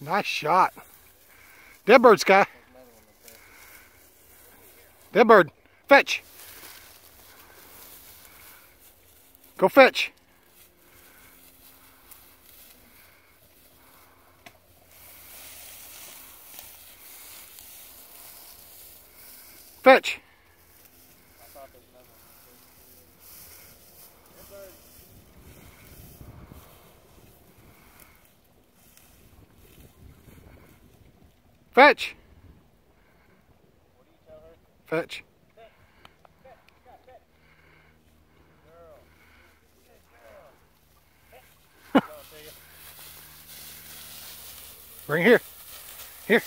Nice shot. Dead bird, Sky. Dead bird. Fetch. Go fetch. Fetch. Fetch. Fetch. Bring here. Here.